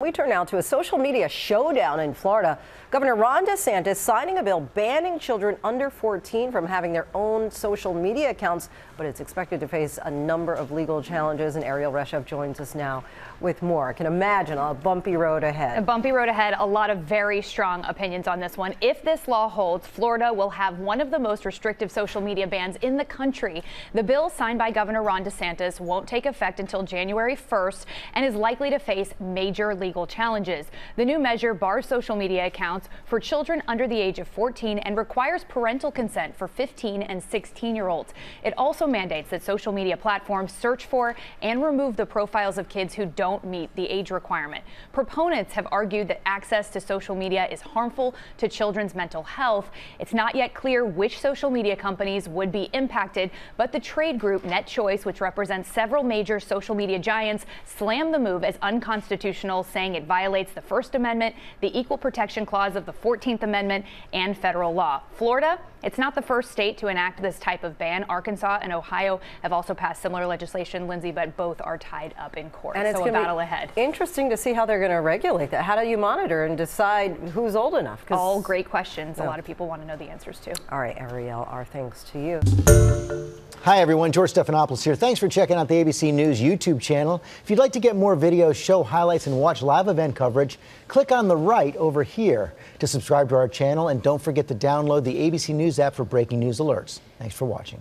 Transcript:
We turn now to a social media showdown in Florida. Governor Ron DeSantis signing a bill banning children under 14 from having their own social media accounts, but it's expected to face a number of legal challenges. And Ariel Reshev joins us now with more. I can imagine a bumpy road ahead. A bumpy road ahead. A lot of very strong opinions on this one. If this law holds, Florida will have one of the most restrictive social media bans in the country. The bill signed by Governor Ron DeSantis won't take effect until January 1st and is likely to face major legal legal challenges. The new measure bars social media accounts for children under the age of 14 and requires parental consent for 15 and 16 year olds. It also mandates that social media platforms search for and remove the profiles of kids who don't meet the age requirement. Proponents have argued that access to social media is harmful to children's mental health. It's not yet clear which social media companies would be impacted, but the trade group NetChoice, which represents several major social media giants, slammed the move as unconstitutional, saying it violates the First Amendment, the Equal Protection Clause of the 14th Amendment, and federal law. Florida, it's not the first state to enact this type of ban. Arkansas and Ohio have also passed similar legislation, Linsey, but both are tied up in court. And it's so a battle ahead. Interesting to see how they're going to regulate that. How do you monitor and decide who's old enough? All great questions. A lot of people want to know the answers to. All right, Ariel, our thanks to you. Hi, everyone. George Stephanopoulos here. Thanks for checking out the ABC News YouTube channel. If you'd like to get more videos, show highlights, and watch live event coverage, click on the right over here to subscribe to our channel. And don't forget to download the ABC News app for breaking news alerts. Thanks for watching.